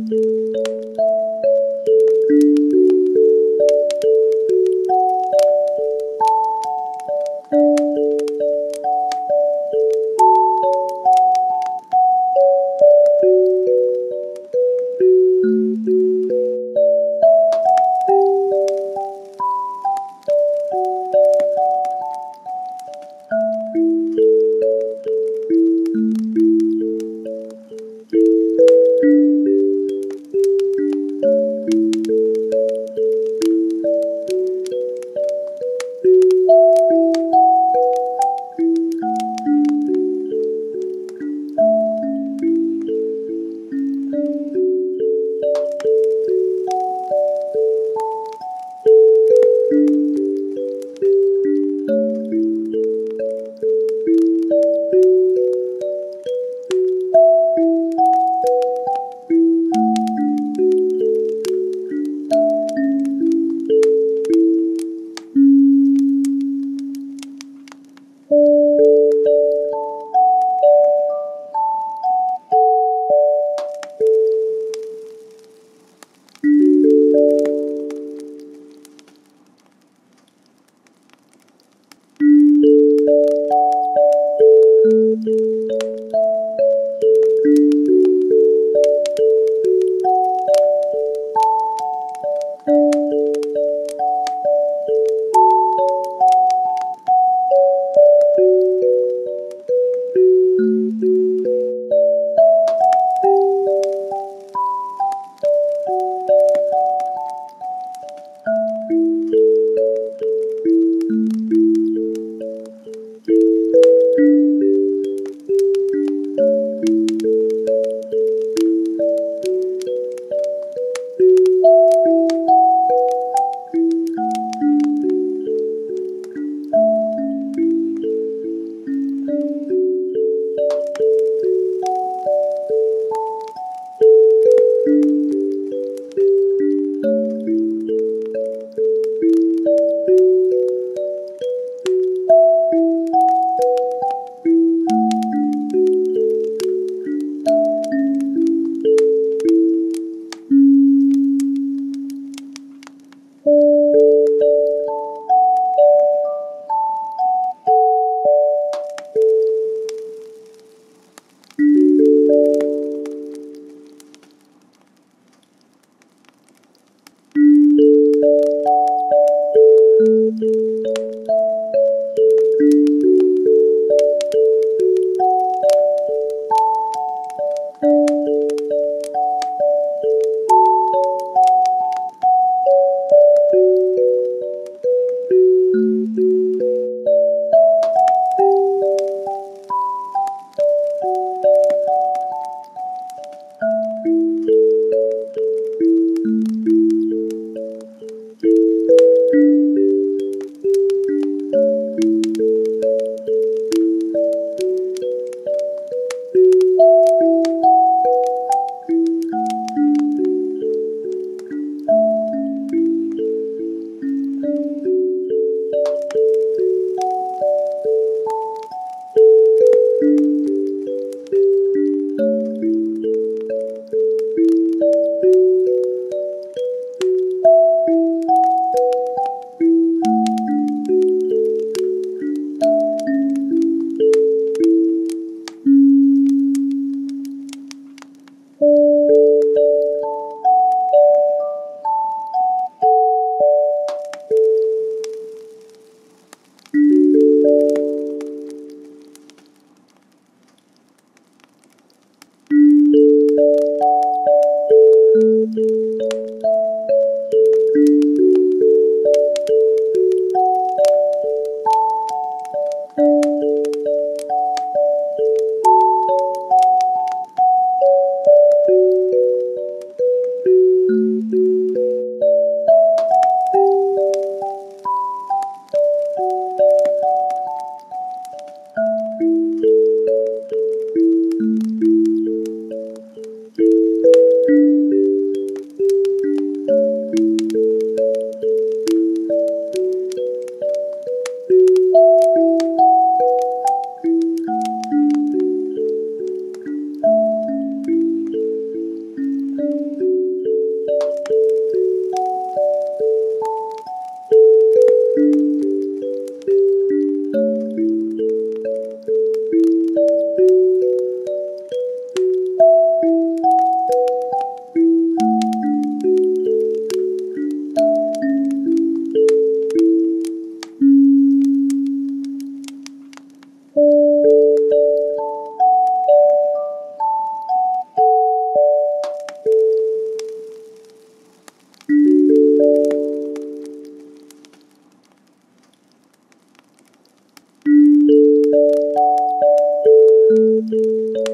Música Música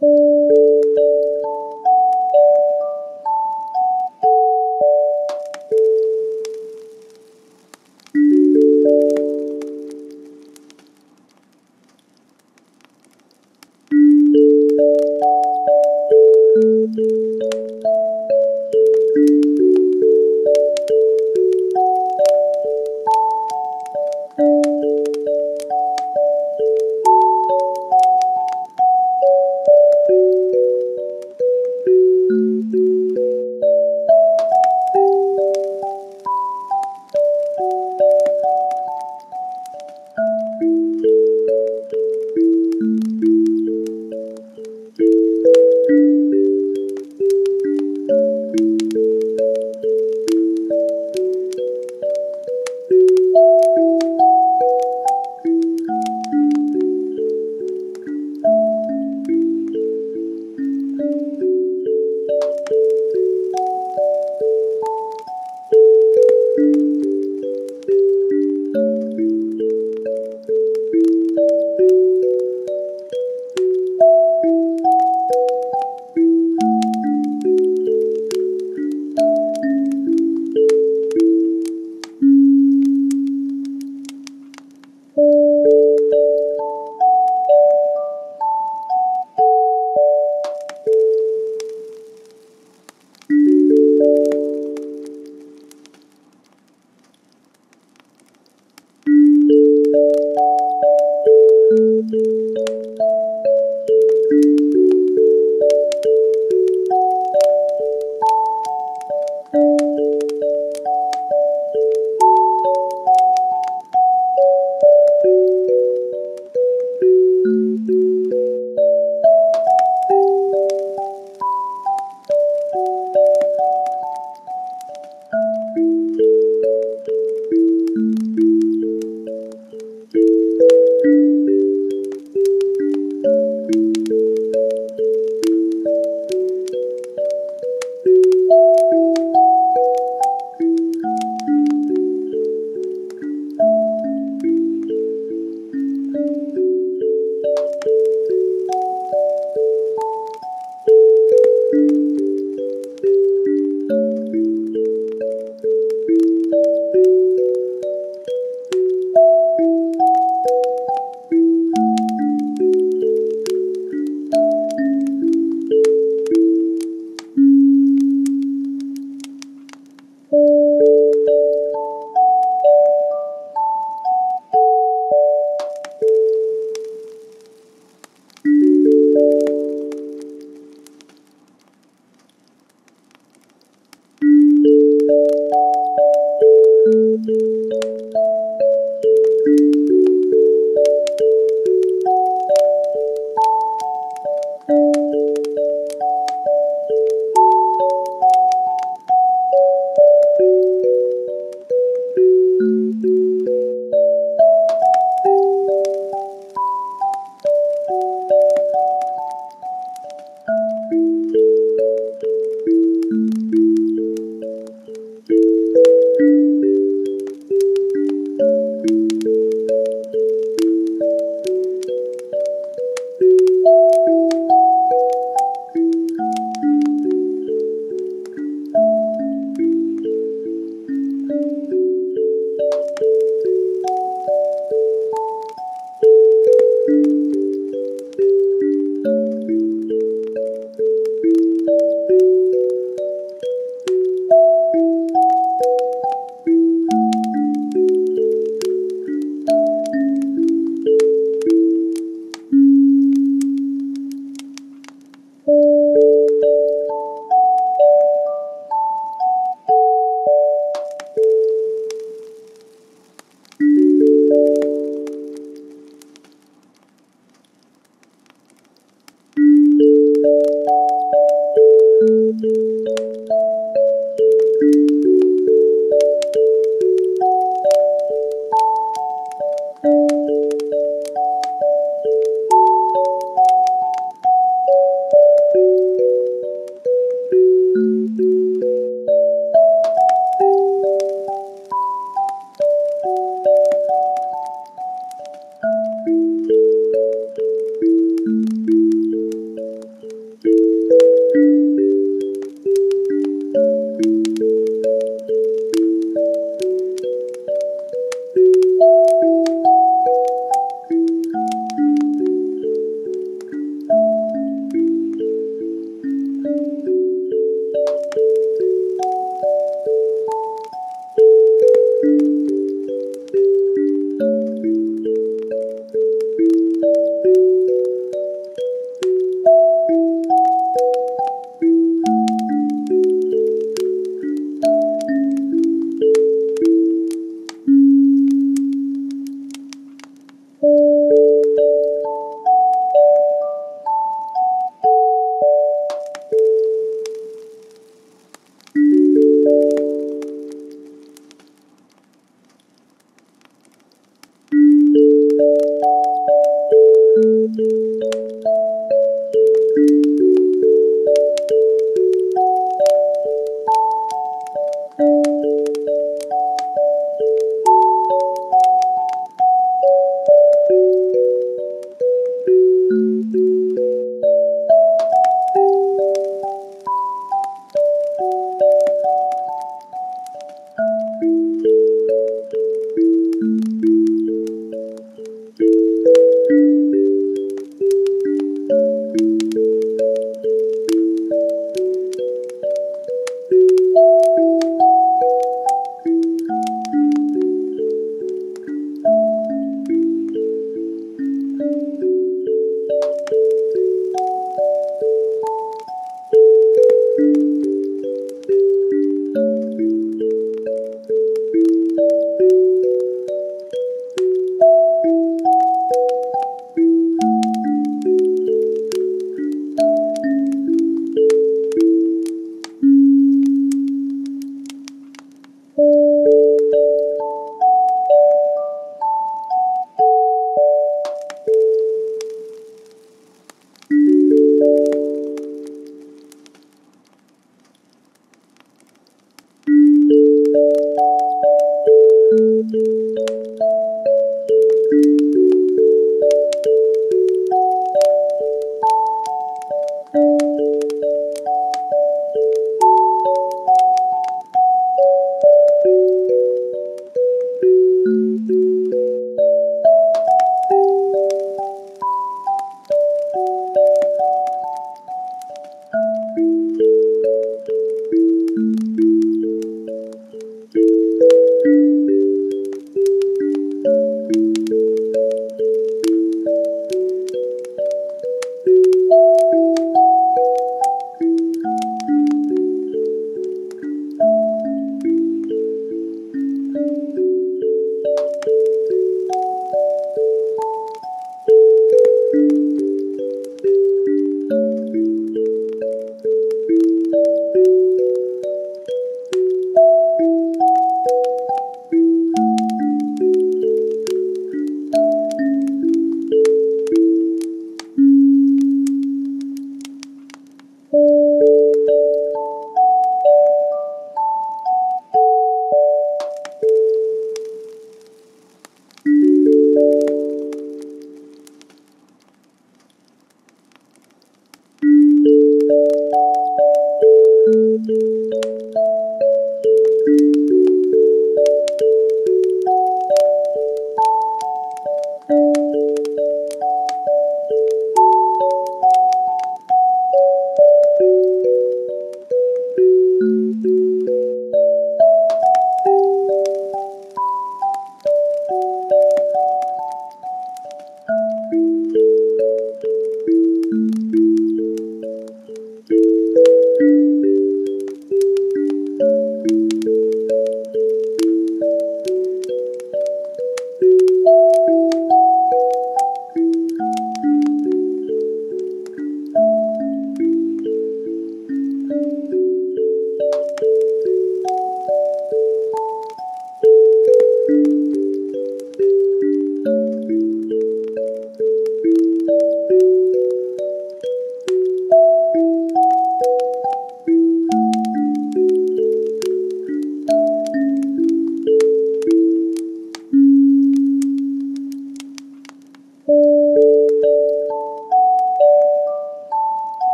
you